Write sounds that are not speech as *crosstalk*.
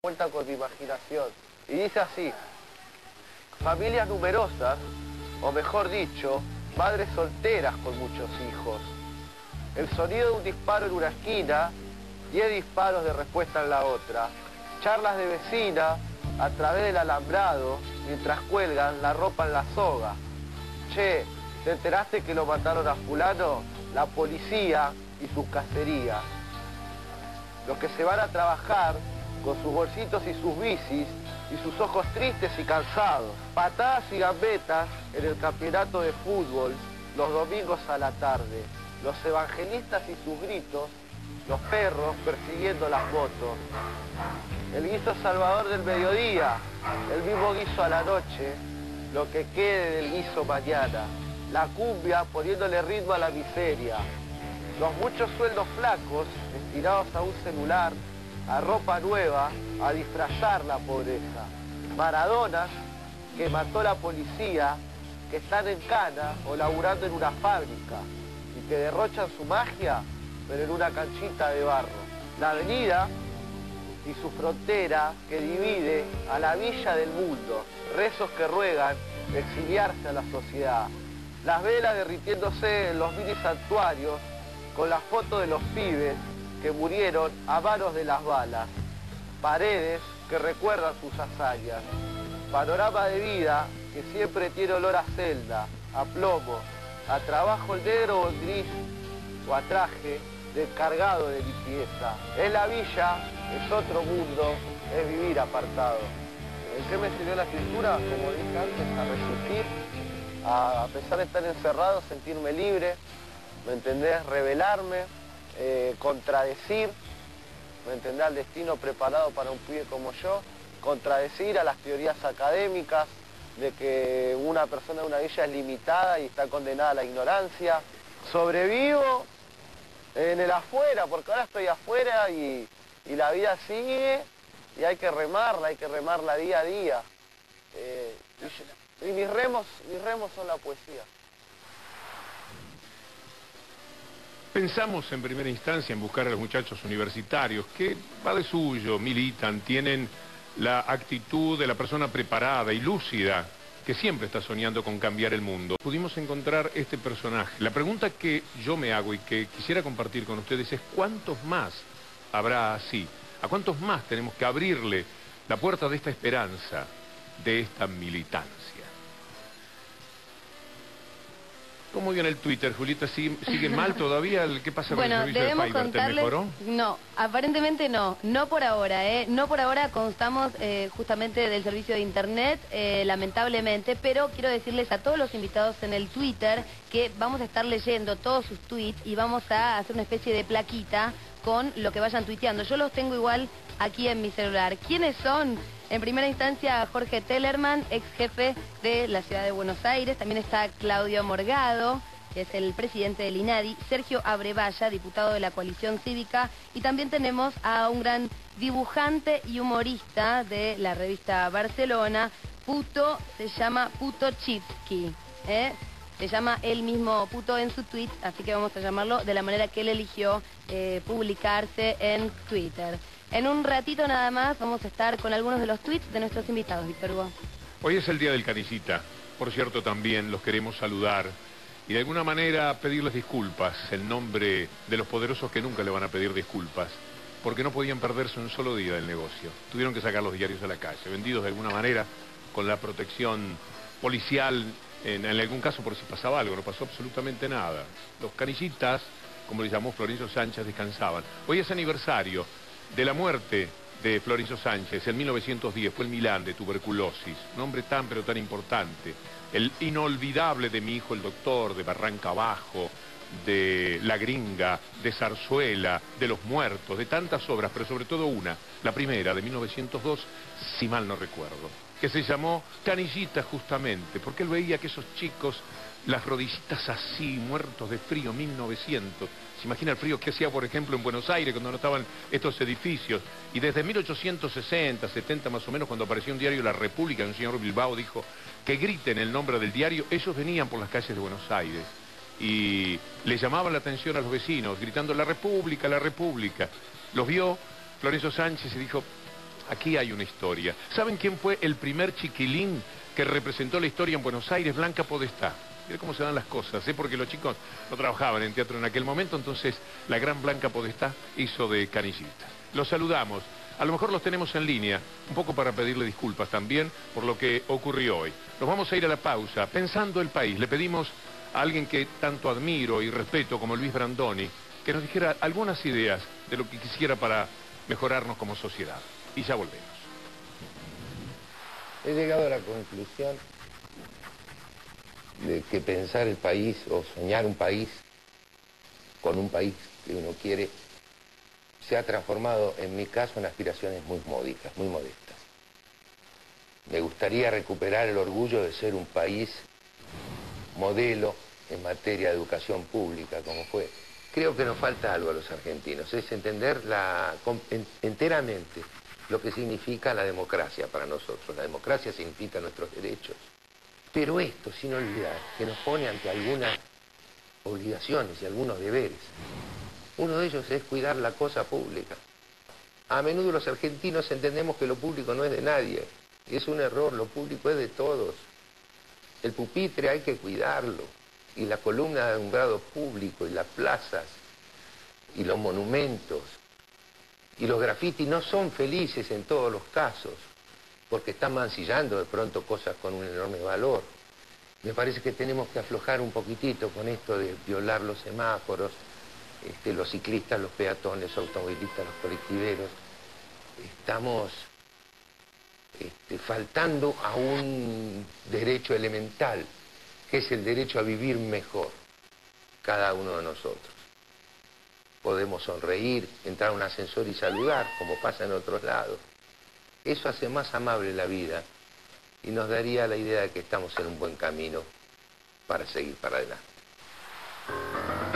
vuelta con imaginación. Y dice así, familias numerosas, o mejor dicho, madres solteras con muchos hijos. El sonido de un disparo en una esquina, 10 disparos de respuesta en la otra. Charlas de vecina a través del alambrado mientras cuelgan la ropa en la soga. Che, ¿te enteraste que lo mataron a fulano? La policía y sus cacerías. Los que se van a trabajar con sus bolsitos y sus bicis y sus ojos tristes y cansados. Patadas y gambetas en el campeonato de fútbol los domingos a la tarde. Los evangelistas y sus gritos, los perros persiguiendo las motos. El guiso salvador del mediodía, el mismo guiso a la noche, lo que quede del guiso mañana. La cumbia poniéndole ritmo a la miseria. Los muchos sueldos flacos destinados a un celular, a ropa nueva, a disfrazar la pobreza. Maradonas que mató la policía, que están en cana o laburando en una fábrica y que derrochan su magia, pero en una canchita de barro. La avenida y su frontera que divide a la villa del mundo, rezos que ruegan exiliarse a la sociedad. Las velas derritiéndose en los mini santuarios con las fotos de los pibes que murieron a manos de las balas, paredes que recuerdan sus hazañas, panorama de vida que siempre tiene olor a celda, a plomo, a trabajo negro o gris o a traje descargado de limpieza. Es la villa, es otro mundo, es vivir apartado. ¿En qué me sirvió la escritura? Como dije antes, a resistir, a, a pesar de estar encerrado, sentirme libre, ¿me entendés? Revelarme, eh, contradecir, ¿me entendés? Al destino preparado para un pibe como yo, contradecir a las teorías académicas de que una persona de una villa es limitada y está condenada a la ignorancia. Sobrevivo en el afuera, porque ahora estoy afuera y, y la vida sigue y hay que remarla, hay que remarla día a día. Eh, y, y mis remos, mis remos son la poesía. Pensamos en primera instancia en buscar a los muchachos universitarios que va de suyo, militan, tienen la actitud de la persona preparada y lúcida que siempre está soñando con cambiar el mundo. Pudimos encontrar este personaje. La pregunta que yo me hago y que quisiera compartir con ustedes es ¿cuántos más habrá así? ¿A cuántos más tenemos que abrirle la puerta de esta esperanza, de esta militancia? ¿Cómo viene el Twitter, Julieta? ¿Sigue, sigue mal *laughs* todavía? ¿Qué pasa con Bueno, el servicio de Fiverr? ¿Te contarles... mejoró? No, aparentemente no. No por ahora, ¿eh? No por ahora constamos eh, justamente del servicio de Internet, eh, lamentablemente, pero quiero decirles a todos los invitados en el Twitter que vamos a estar leyendo todos sus tweets y vamos a hacer una especie de plaquita con lo que vayan tuiteando. Yo los tengo igual aquí en mi celular. ¿Quiénes son? En primera instancia, Jorge Tellerman, ex jefe de la ciudad de Buenos Aires. También está Claudio Morgado, que es el presidente del INADI. Sergio Abrevaya, diputado de la coalición cívica. Y también tenemos a un gran dibujante y humorista de la revista Barcelona. Puto, se llama Puto Chipsky. ¿eh? Se llama él mismo Puto en su tweet, así que vamos a llamarlo de la manera que él eligió eh, publicarse en Twitter. En un ratito nada más vamos a estar con algunos de los tweets de nuestros invitados, Víctor Hugo. Hoy es el Día del Canillita. Por cierto, también los queremos saludar y de alguna manera pedirles disculpas en nombre de los poderosos que nunca le van a pedir disculpas, porque no podían perderse un solo día del negocio. Tuvieron que sacar los diarios a la calle, vendidos de alguna manera con la protección policial, en, algún caso por si pasaba algo, no pasó absolutamente nada. Los canillitas, como le llamó Florencio Sánchez, descansaban. Hoy es aniversario de la muerte de Florencio Sánchez en 1910, fue el Milán de tuberculosis, un hombre tan pero tan importante, el inolvidable de mi hijo el doctor, de Barranca Abajo, de La Gringa, de Zarzuela, de Los Muertos, de tantas obras, pero sobre todo una, la primera de 1902, si mal no recuerdo, que se llamó Canillita justamente, porque él veía que esos chicos, las rodillitas así, muertos de frío, 1900, se imagina el frío que hacía, por ejemplo, en Buenos Aires, cuando no estaban estos edificios. Y desde 1860, 70 más o menos, cuando apareció un diario La República, un señor Bilbao dijo que griten el nombre del diario, ellos venían por las calles de Buenos Aires y le llamaban la atención a los vecinos, gritando La República, La República. Los vio Florencio Sánchez y dijo, aquí hay una historia. ¿Saben quién fue el primer chiquilín que representó la historia en Buenos Aires? Blanca Podestá. Mira cómo se dan las cosas, ¿eh? porque los chicos no trabajaban en teatro en aquel momento, entonces la gran Blanca Podestá hizo de canillita. Los saludamos, a lo mejor los tenemos en línea, un poco para pedirle disculpas también por lo que ocurrió hoy. Nos vamos a ir a la pausa, pensando el país. Le pedimos alguien que tanto admiro y respeto como Luis Brandoni, que nos dijera algunas ideas de lo que quisiera para mejorarnos como sociedad. Y ya volvemos. He llegado a la conclusión de que pensar el país o soñar un país con un país que uno quiere se ha transformado en mi caso en aspiraciones muy módicas, muy modestas. Me gustaría recuperar el orgullo de ser un país modelo en materia de educación pública, como fue. Creo que nos falta algo a los argentinos, es entender enteramente lo que significa la democracia para nosotros. La democracia significa nuestros derechos. Pero esto, sin olvidar, que nos pone ante algunas obligaciones y algunos deberes. Uno de ellos es cuidar la cosa pública. A menudo los argentinos entendemos que lo público no es de nadie. Es un error, lo público es de todos. El pupitre hay que cuidarlo. Y la columna de un grado público, y las plazas, y los monumentos, y los grafitis no son felices en todos los casos porque están mancillando de pronto cosas con un enorme valor. Me parece que tenemos que aflojar un poquitito con esto de violar los semáforos, este, los ciclistas, los peatones, los automovilistas, los colectiveros. Estamos este, faltando a un derecho elemental, que es el derecho a vivir mejor, cada uno de nosotros. Podemos sonreír, entrar a un ascensor y saludar, como pasa en otros lados. Eso hace más amable la vida y nos daría la idea de que estamos en un buen camino para seguir para adelante.